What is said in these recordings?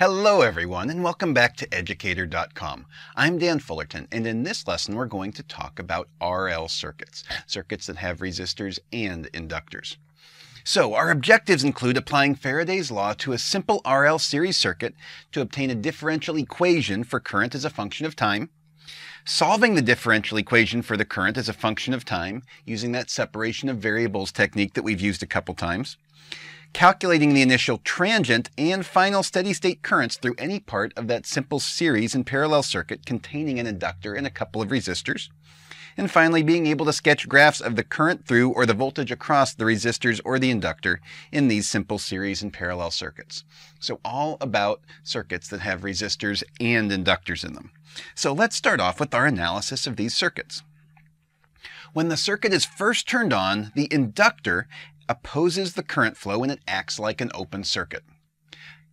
Hello everyone and welcome back to Educator.com. I'm Dan Fullerton and in this lesson we're going to talk about RL circuits, circuits that have resistors and inductors. So our objectives include applying Faraday's law to a simple RL series circuit to obtain a differential equation for current as a function of time, solving the differential equation for the current as a function of time using that separation of variables technique that we've used a couple times, calculating the initial transient and final steady state currents through any part of that simple series and parallel circuit containing an inductor and a couple of resistors. And finally, being able to sketch graphs of the current through or the voltage across the resistors or the inductor in these simple series and parallel circuits. So all about circuits that have resistors and inductors in them. So let's start off with our analysis of these circuits. When the circuit is first turned on, the inductor opposes the current flow and it acts like an open circuit.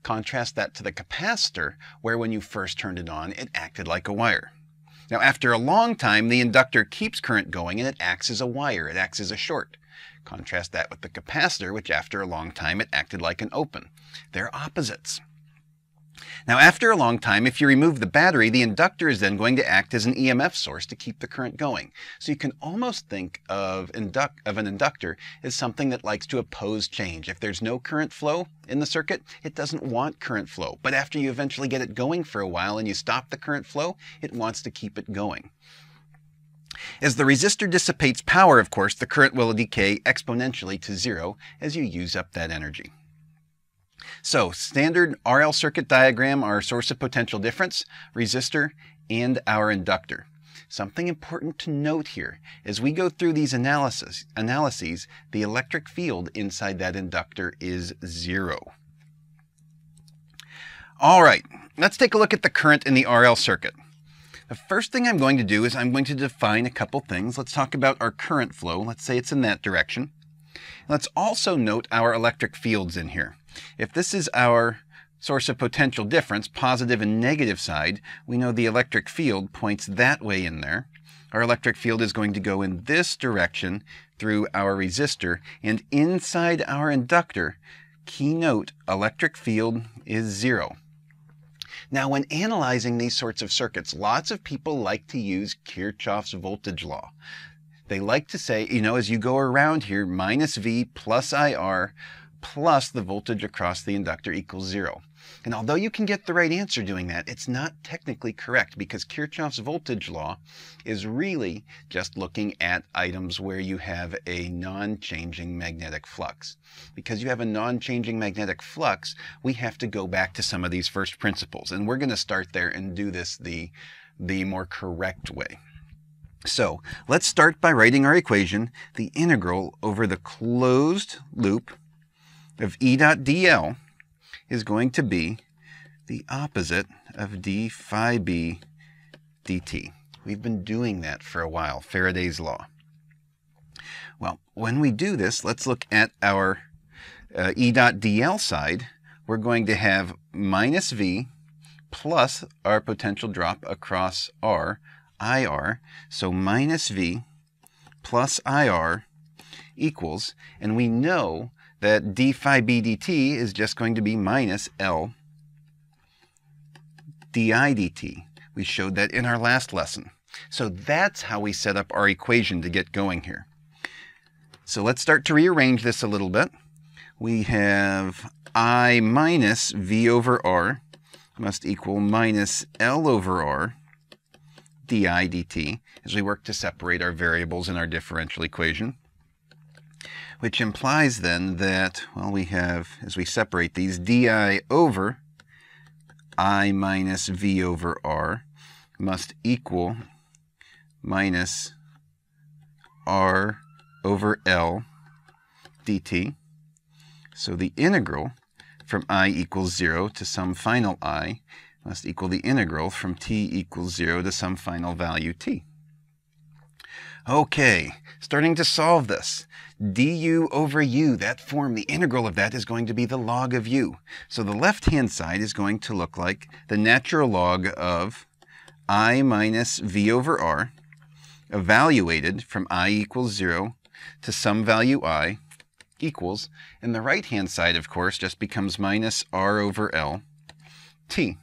Contrast that to the capacitor, where when you first turned it on, it acted like a wire. Now, after a long time, the inductor keeps current going and it acts as a wire, it acts as a short. Contrast that with the capacitor, which after a long time, it acted like an open. They're opposites. Now, after a long time, if you remove the battery, the inductor is then going to act as an EMF source to keep the current going. So you can almost think of, of an inductor as something that likes to oppose change. If there's no current flow in the circuit, it doesn't want current flow. But after you eventually get it going for a while and you stop the current flow, it wants to keep it going. As the resistor dissipates power, of course, the current will decay exponentially to zero as you use up that energy. So standard RL circuit diagram, our source of potential difference, resistor, and our inductor. Something important to note here, as we go through these analysis, analyses, the electric field inside that inductor is zero. All right, let's take a look at the current in the RL circuit. The first thing I'm going to do is I'm going to define a couple things. Let's talk about our current flow. Let's say it's in that direction. Let's also note our electric fields in here. If this is our source of potential difference, positive and negative side, we know the electric field points that way in there. Our electric field is going to go in this direction through our resistor, and inside our inductor, keynote electric field is zero. Now, when analyzing these sorts of circuits, lots of people like to use Kirchhoff's voltage law. They like to say, you know, as you go around here, minus V plus IR plus the voltage across the inductor equals zero. And although you can get the right answer doing that, it's not technically correct because Kirchhoff's voltage law is really just looking at items where you have a non-changing magnetic flux. Because you have a non-changing magnetic flux, we have to go back to some of these first principles. And we're going to start there and do this the, the more correct way. So let's start by writing our equation, the integral over the closed loop of E dot dl is going to be the opposite of d phi b dt. We've been doing that for a while, Faraday's law. Well, when we do this, let's look at our uh, E dot dl side. We're going to have minus v plus our potential drop across r, IR. So minus v plus IR equals, and we know that d phi b dt is just going to be minus L di dt. We showed that in our last lesson. So that's how we set up our equation to get going here. So let's start to rearrange this a little bit. We have I minus V over R must equal minus L over R di dt as we work to separate our variables in our differential equation which implies then that, well, we have, as we separate these, di over i minus v over r must equal minus r over L dt. So the integral from i equals 0 to some final i must equal the integral from t equals 0 to some final value t. Okay, starting to solve this. du over u, that form, the integral of that is going to be the log of u. So the left-hand side is going to look like the natural log of i minus v over r, evaluated from i equals 0 to some value i, equals, and the right-hand side, of course, just becomes minus r over L t.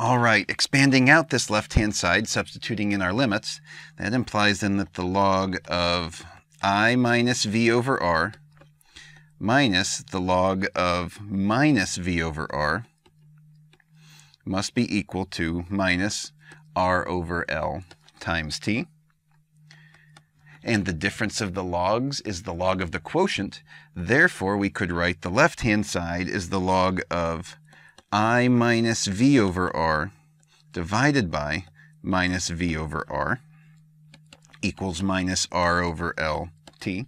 All right, expanding out this left-hand side, substituting in our limits, that implies then that the log of i minus v over r minus the log of minus v over r must be equal to minus r over L times t. And the difference of the logs is the log of the quotient. Therefore, we could write the left-hand side is the log of i minus v over r divided by minus v over r equals minus r over L t.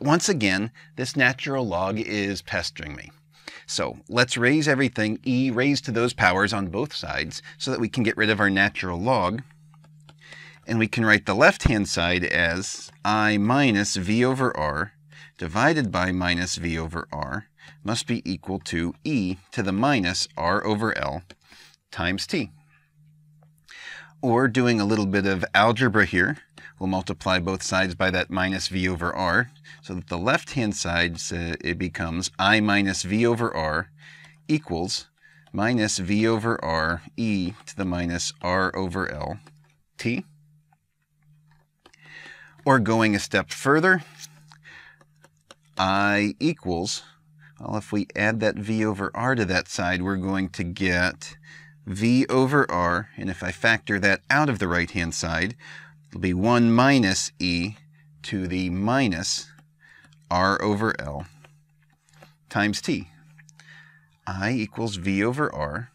Once again, this natural log is pestering me. So let's raise everything e raised to those powers on both sides so that we can get rid of our natural log. And we can write the left-hand side as i minus v over r divided by minus v over r must be equal to e to the minus r over L times t. Or doing a little bit of algebra here, we'll multiply both sides by that minus v over r, so that the left-hand side, uh, it becomes i minus v over r equals minus v over r e to the minus r over L t. Or going a step further, i equals, well, if we add that v over r to that side, we're going to get v over r, and if I factor that out of the right-hand side, it'll be 1 minus e to the minus r over L times t. I equals v over r,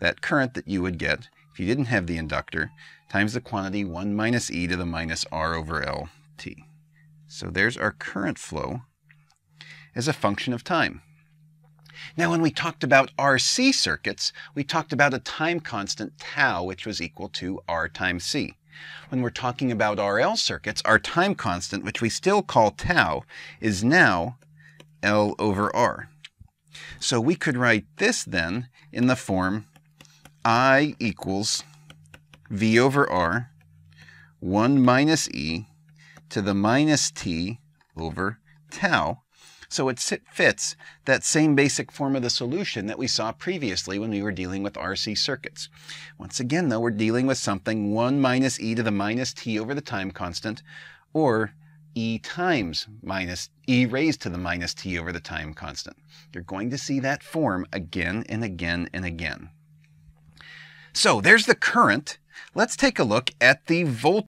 that current that you would get if you didn't have the inductor, times the quantity 1 minus e to the minus r over L t. So there's our current flow as a function of time. Now, when we talked about RC circuits, we talked about a time constant tau, which was equal to R times C. When we're talking about RL circuits, our time constant, which we still call tau, is now L over R. So we could write this then in the form I equals V over R, 1 minus E to the minus T over tau so it fits that same basic form of the solution that we saw previously when we were dealing with RC circuits. Once again, though, we're dealing with something 1 minus e to the minus t over the time constant, or e times minus e raised to the minus t over the time constant. You're going to see that form again and again and again. So there's the current. Let's take a look at the voltage.